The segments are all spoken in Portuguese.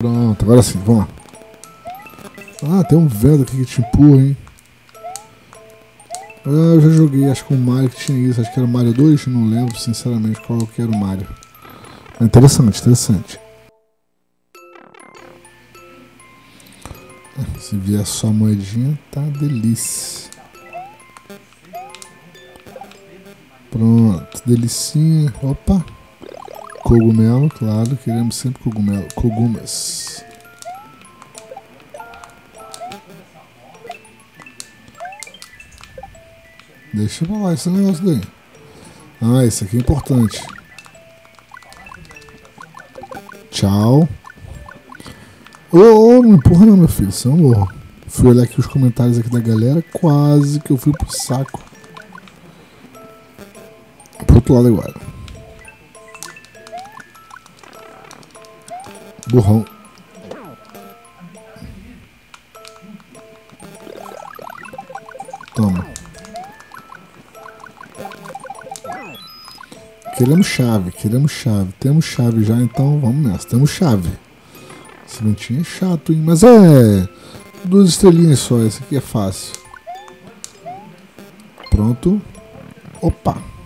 Pronto, agora sim, vamos lá. Ah, tem um vento aqui que te empurra, hein? Ah, eu já joguei, acho que o Mario que tinha isso, acho que era Mario 2, não lembro sinceramente qual que era o Mario. Interessante, interessante. Se vier só moedinha, tá delícia. Pronto, delicinha. Opa! Cogumelo, claro, queremos sempre cogumelo. Cogumas. Deixa eu falar esse negócio daí. Ah, esse aqui é importante. Tchau. Ô, oh, não empurra não, meu filho. Você não Fui olhar aqui os comentários aqui da galera. Quase que eu fui pro saco. Pro outro lado agora. Burrão. Toma. Queremos chave, queremos chave. Temos chave já, então vamos nessa. Temos chave. Esse ventinho é chato, hein? Mas é. Duas estrelinhas só, esse aqui é fácil. Pronto. Opa!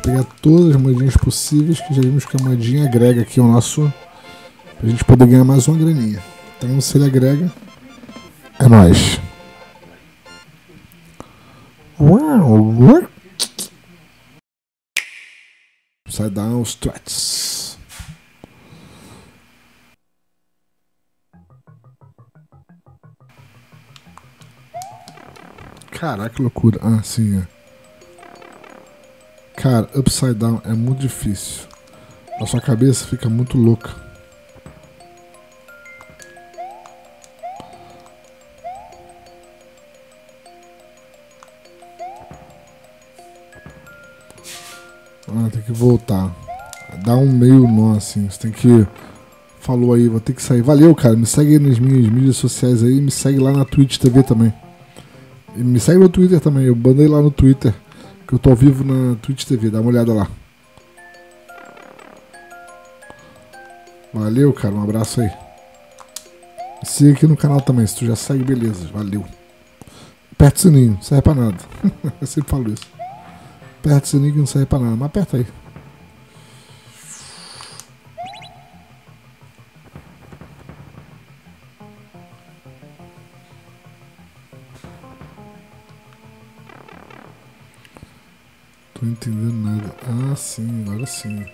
Pegar todas as moedinhas possíveis, que já vimos que a moedinha agrega aqui o nosso. pra gente poder ganhar mais uma graninha. Então se ele agrega, é nóis. Uau! Sai down strats. Caraca, que loucura. Ah, sim, é. Cara, upside down é muito difícil. A sua cabeça fica muito louca. Ah, tem que voltar. Dá um meio nó assim. Você tem que. Falou aí, vou ter que sair. Valeu, cara. Me segue aí nas minhas mídias sociais aí. Me segue lá na Twitch TV também. E me segue no Twitter também. Eu bandei lá no Twitter. Que eu tô ao vivo na Twitch TV, dá uma olhada lá. Valeu, cara, um abraço aí. E siga aqui no canal também, se tu já segue, beleza, valeu. Aperta o sininho, não serve pra nada. eu sempre falo isso. Aperta o sininho que não serve pra nada, mas aperta aí. Tô entendendo nada. Ah, sim, agora sim.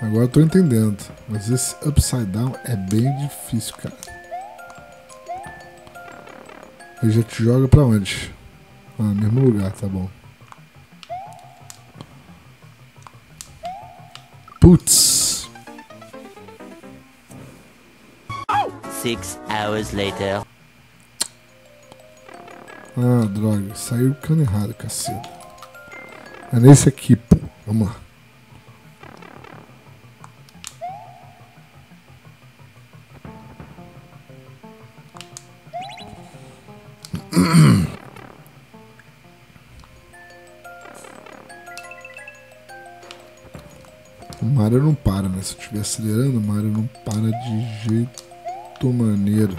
Agora tô entendendo. Mas esse upside down é bem difícil, cara. Ele já te joga pra onde? Ah, mesmo lugar, tá bom. Putz. Six hours later. Ah, droga. Saiu o cano errado, cacete. É nesse aqui, pô. Vamos lá. O Mario não para, né? Se eu estiver acelerando, o Mario não para de jeito maneiro.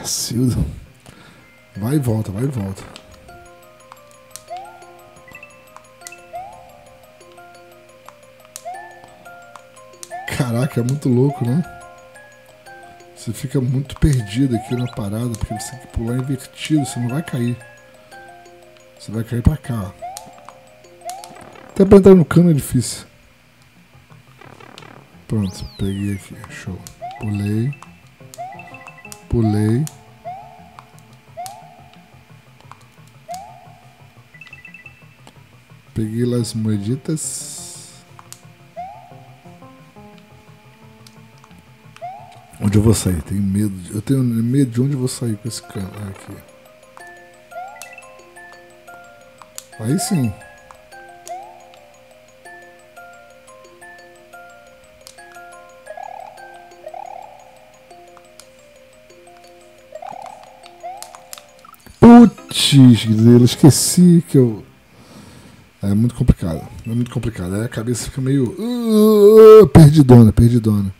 Cacildo. Vai e volta, vai e volta. Caraca, é muito louco, né? Você fica muito perdido aqui na parada, porque você tem que pular invertido, você não vai cair. Você vai cair pra cá, ó. Até pra entrar no cano é difícil. Pronto, peguei aqui, show. Pulei. Pulei. Peguei as moeditas. Onde eu vou sair? Tenho medo. De, eu tenho medo de onde eu vou sair com esse cano ah, aqui. Aí sim. Putz, eu esqueci que eu. É muito complicado. É muito complicado. Aí a cabeça fica meio. Uh, perdidona, perdidona.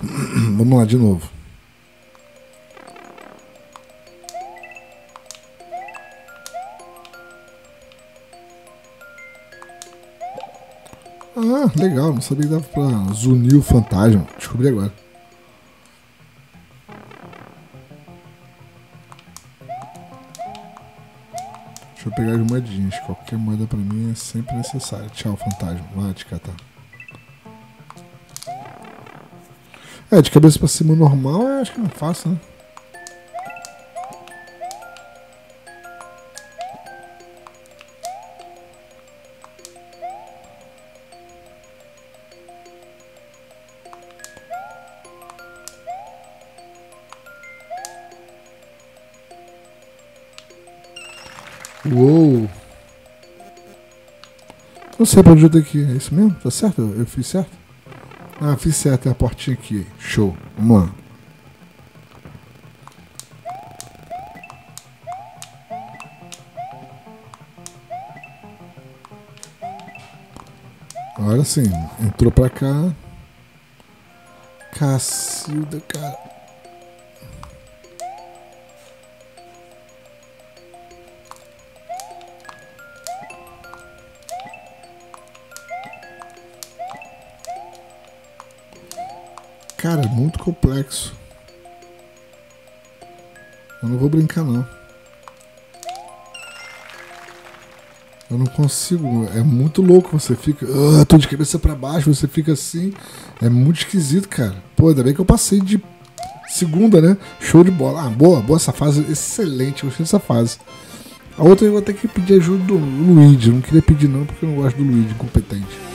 Vamos lá de novo. Ah, legal, não sabia que dava pra zunir o fantasma. Descobri agora. Deixa eu pegar as moedinhas. Qualquer moeda pra mim é sempre necessária. Tchau, fantasma. Vai te catar. É, de cabeça pra cima normal, acho que não é fácil, né? Uou! Não sei pra onde eu tenho que ir. É isso mesmo? Tá certo? Eu fiz certo? Ah, fiz certo. Tem a portinha aqui. Show. Vamos lá. Agora sim. Entrou pra cá. Cacilda, cara. Cara, muito complexo. Eu não vou brincar não. Eu não consigo. É muito louco. Você fica. Uh, tô de cabeça para baixo. Você fica assim. É muito esquisito, cara. Pô, ainda bem que eu passei de segunda, né? Show de bola. Ah, boa, boa essa fase. Excelente. Gostei dessa fase. A outra eu vou ter que pedir ajuda do Luigi. Não queria pedir não, porque eu não gosto do Luigi, competente.